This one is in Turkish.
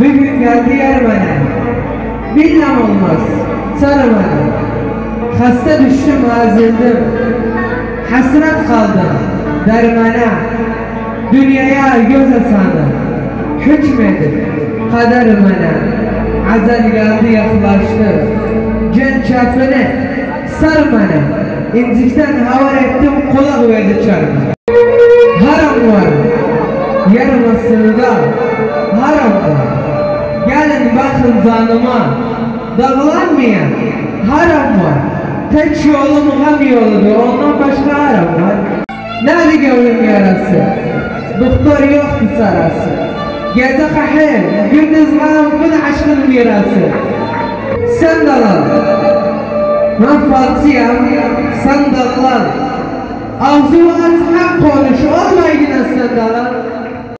Bir gün geldi yer bana. Bilmem olmaz. Sarı bana. Hasta düştüm azildim. Hasret kaldım. Dermana. Dünyaya göz asanım. Hükmedip kader bana. Geldi yaklaştı. Cen çafını sar bana. İncikten havar ettim kulak verdi çarmı. Haram var. Bakın zanıma. Dağlanmayan haram var. Tek yolum ham yoludur. Ondan başka haram var. Nerede gönlüm yarası? Doktor yoktu sarası. Gece kahir, gündüz bu da aşkın mirası. Sen dalal. Ben Fatih'im, sen dalal. Ağzı aç hak konuş, olma yine sen dalal.